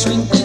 swing.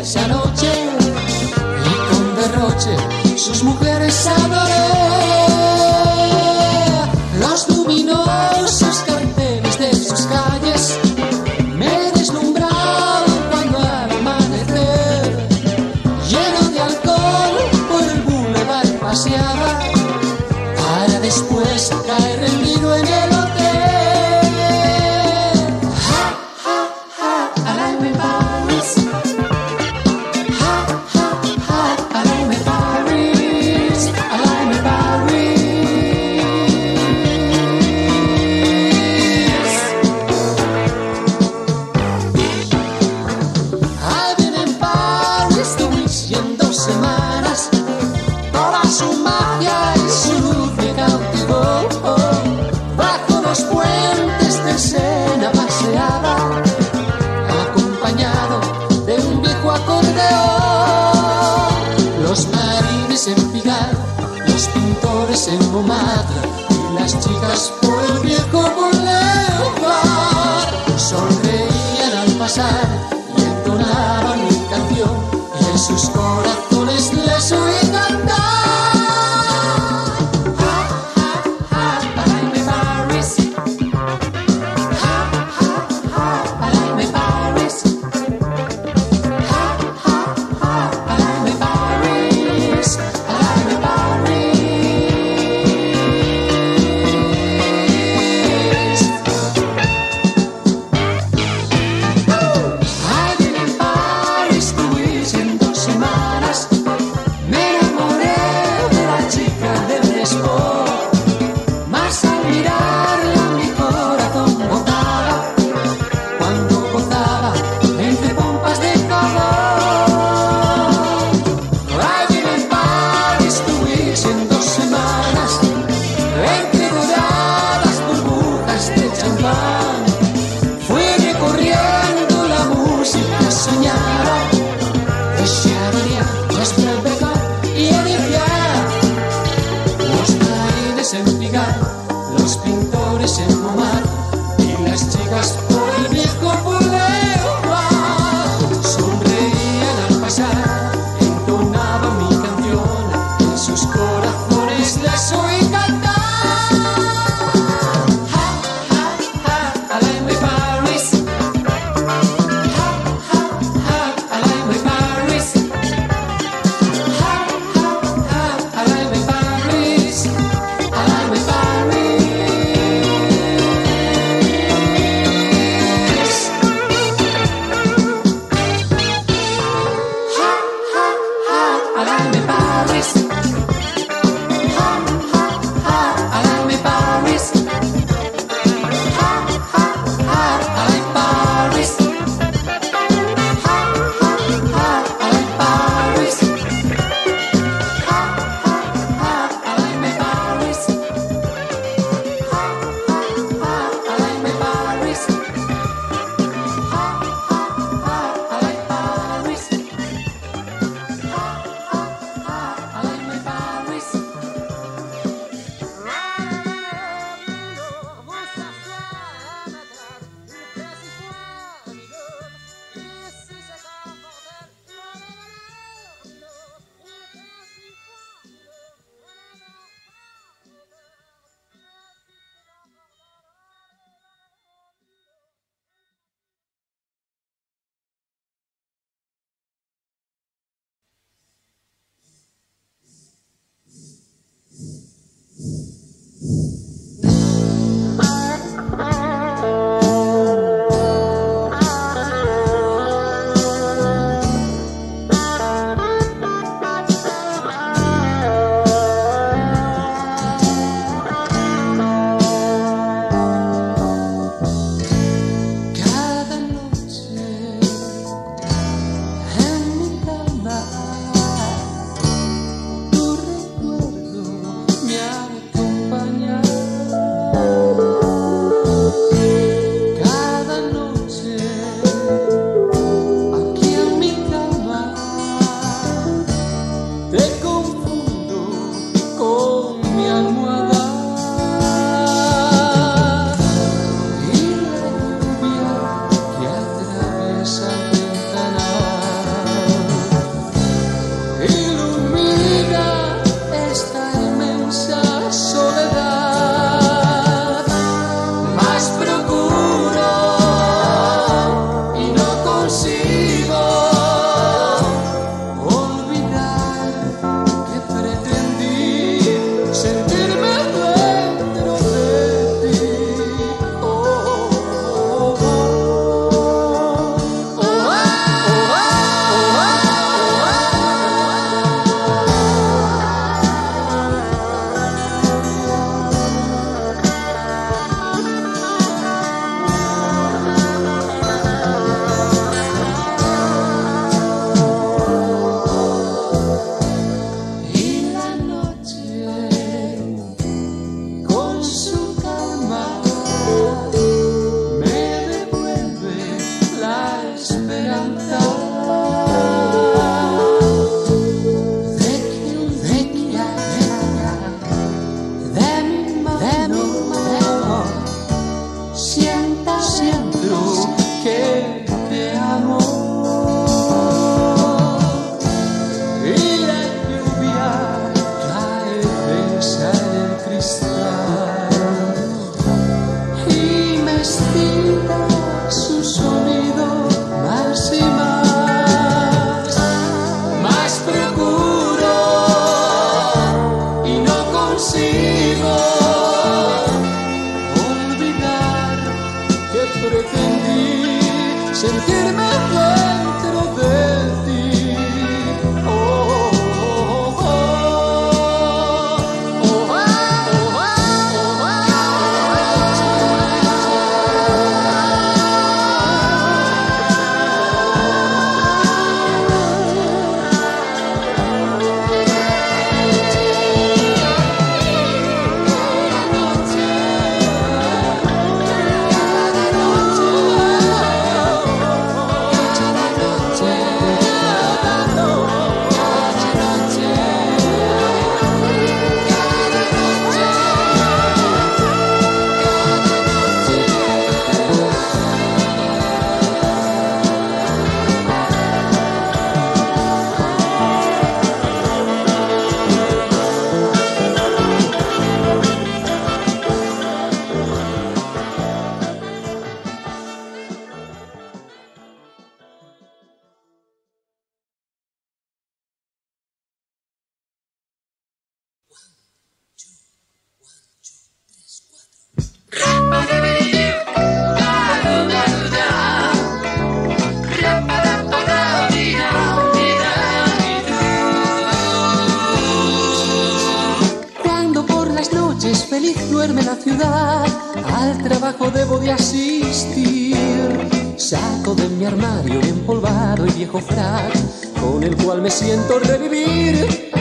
Armario empolvado y viejo frac, con el cual me siento revivir.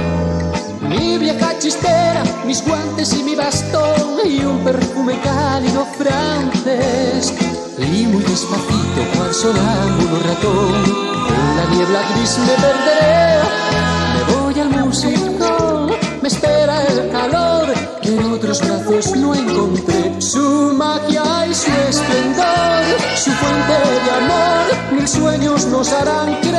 Mi vieja chistera, mis guantes y mi bastón y un perfume cálido francés. Y muy despacito, cual sonámbulo ratón, en la niebla gris me perderé. Me voy al musical, me espera el calor que en otros brazos no encontré. Su magia y su esplendor, su fuente de amor, mil sueños nos harán creer.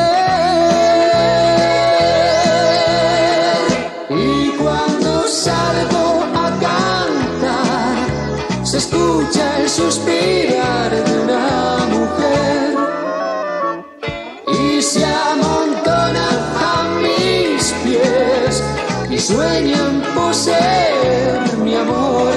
Y cuando salgo a cantar, se escucha el suspirar de una mujer y se amontona a mis pies y sueñan poseer mi amor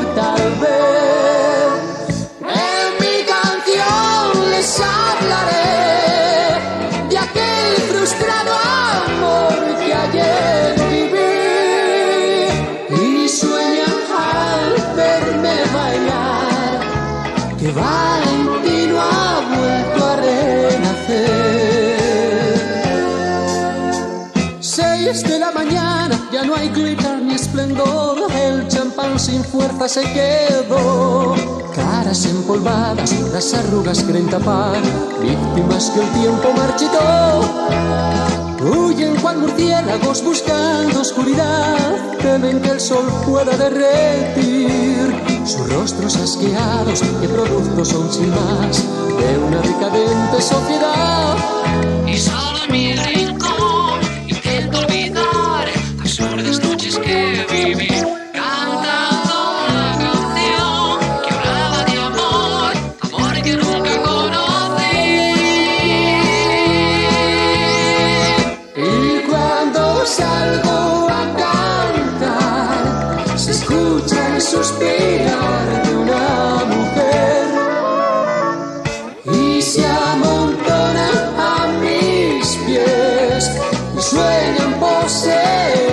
ya no hay glitter ni esplendor, el champán sin fuerza se quedó. Caras empolvadas, las arrugas creen tapar, víctimas que el tiempo marchitó. Huyen cual murciélagos buscando oscuridad, temen que el sol pueda derretir sus rostros asqueados que productos son sin más de una decadente sociedad. Y sueñan poseer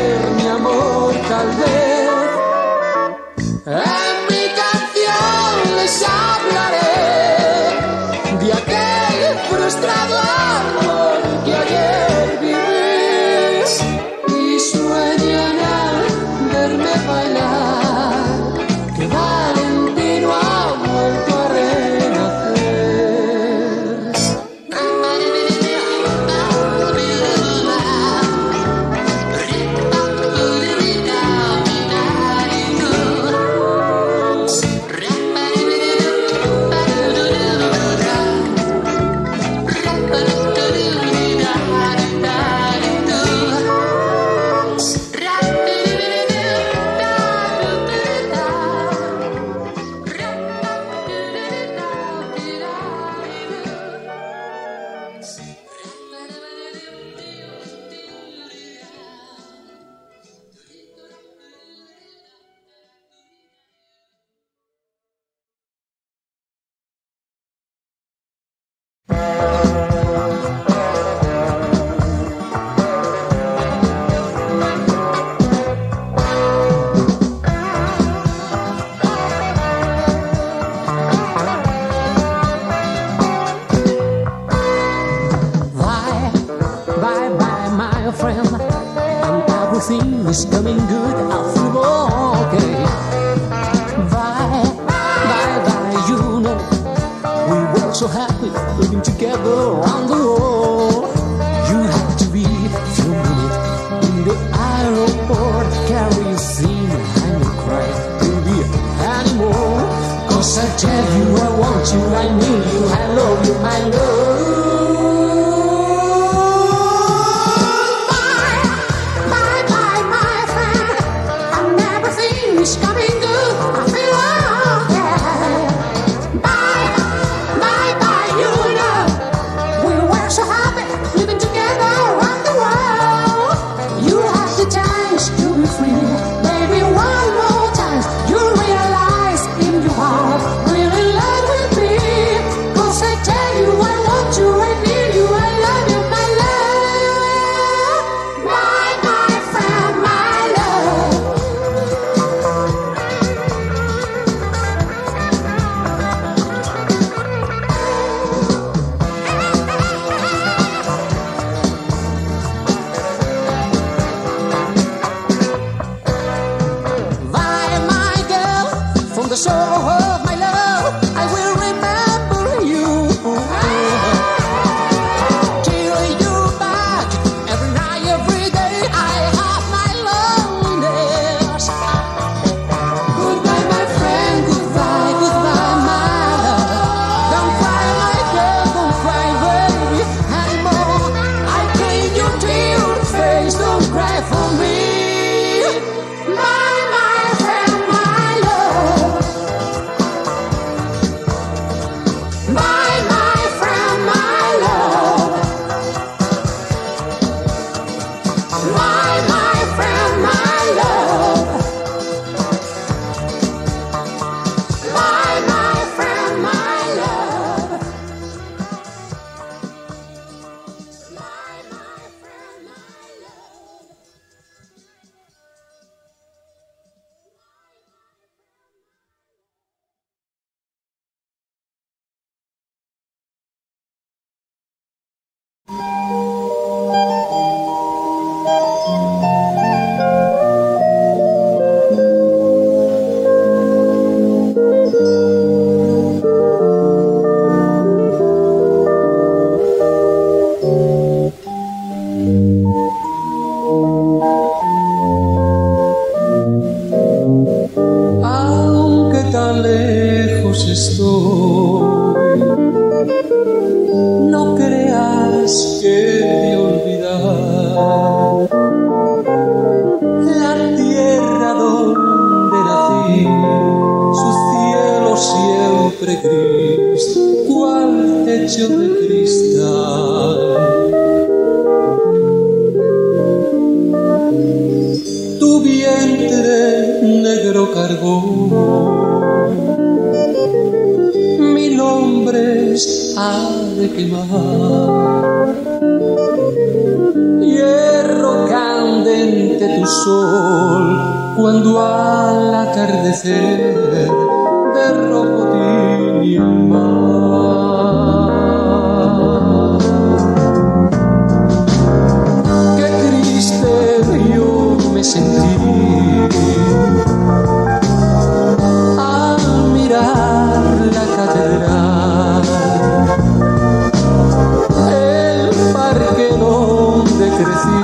cristal. Tu vientre negro cargó mil hombres ha de quemar. Hierro candente tu sol cuando al atardecer citizen.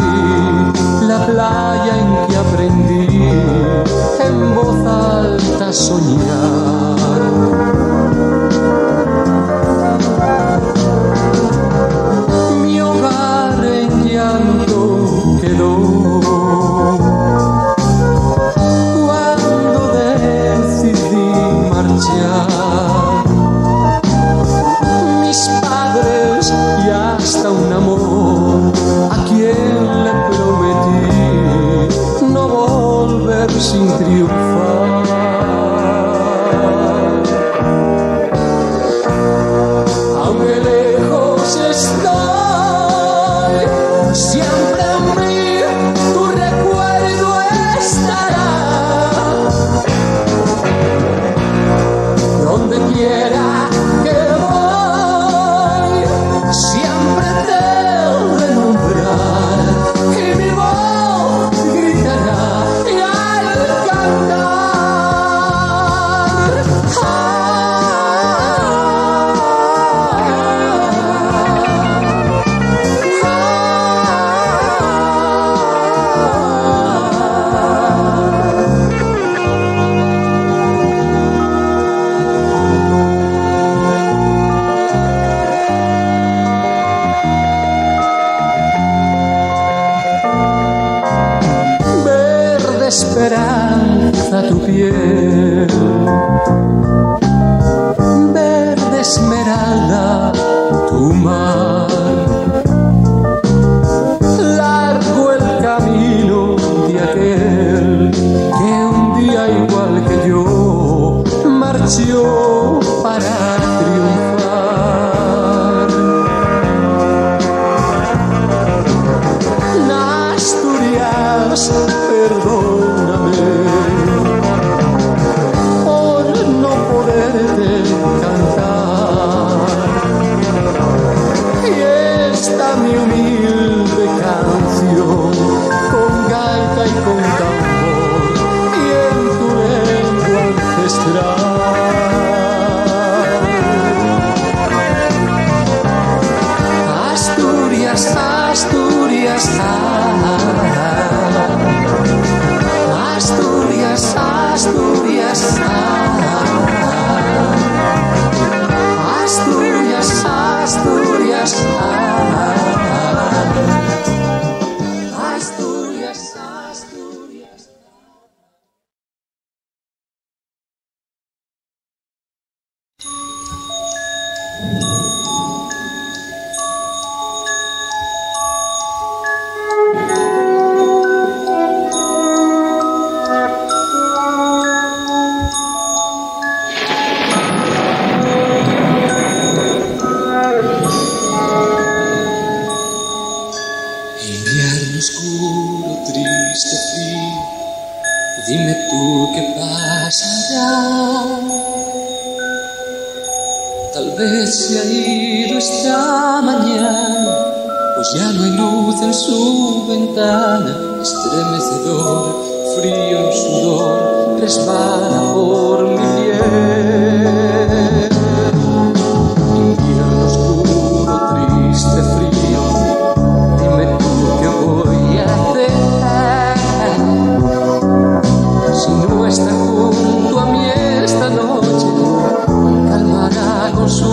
esperanza tu piel.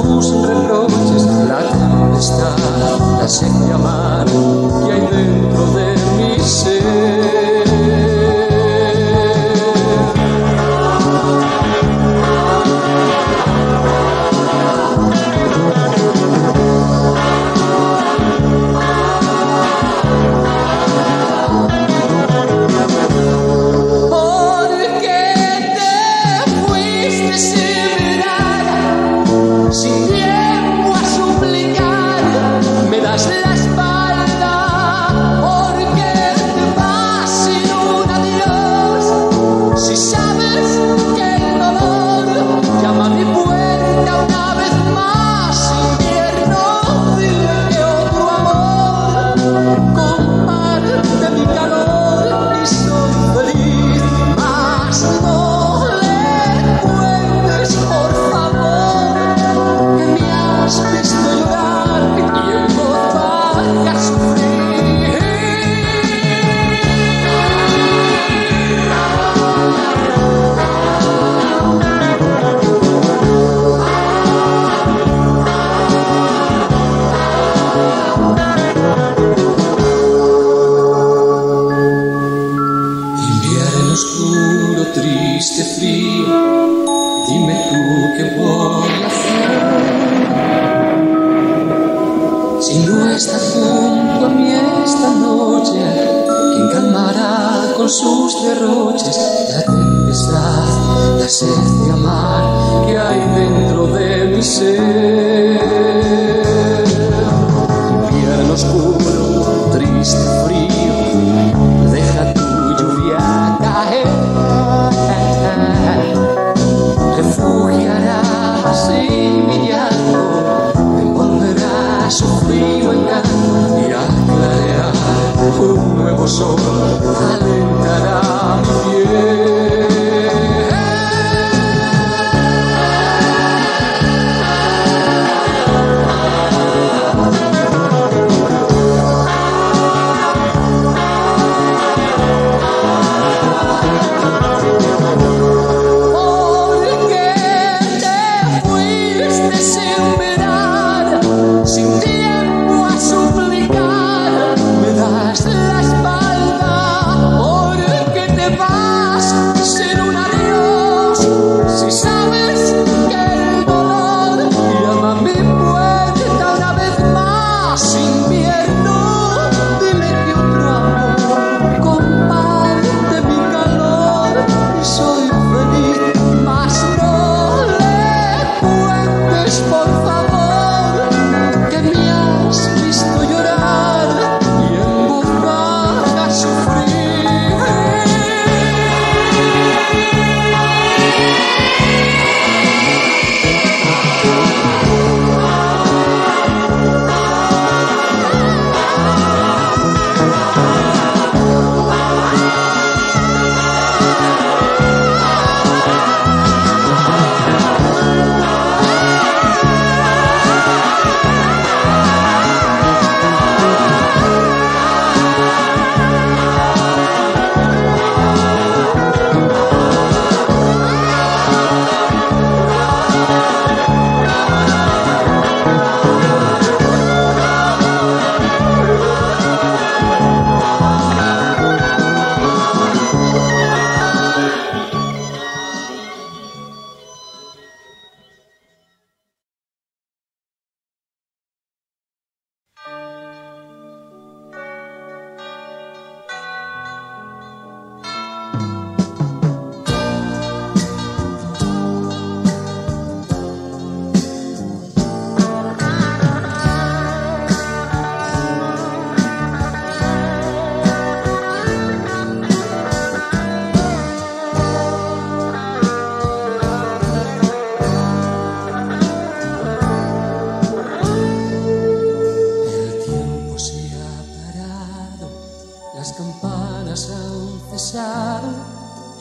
Sus reproches la tempestad, la sed de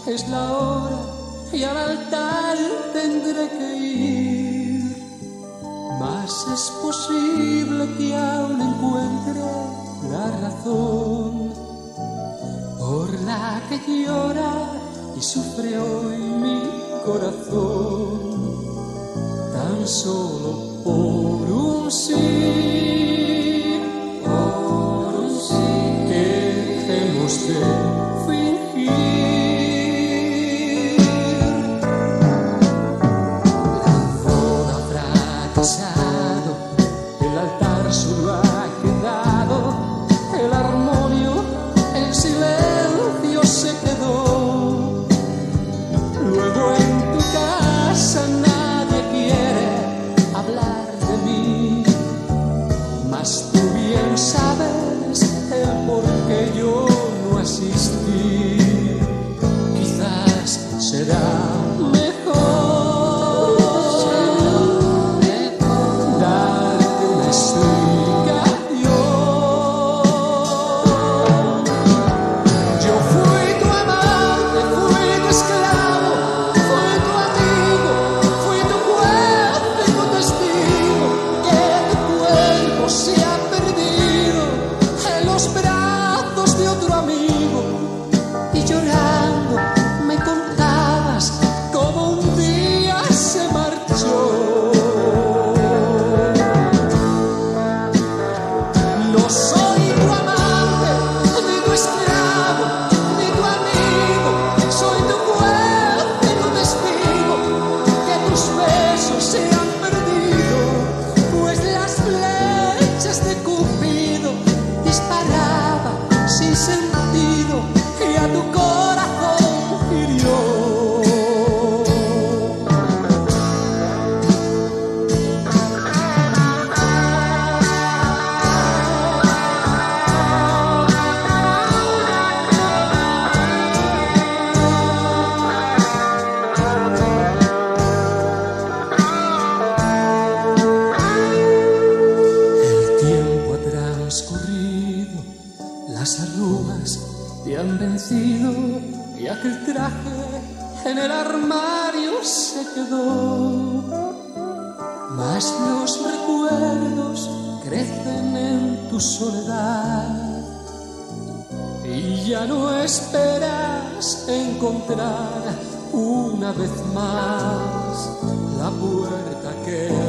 es la hora y al altar tendré que ir. Mas es posible que aún encuentre la razón por la que llora y sufre hoy mi corazón, tan solo por un sí, por un sí que hemos de. en el armario se quedó. Mas los recuerdos crecen en tu soledad y ya no esperas encontrar una vez más la puerta que